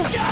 Oh, God!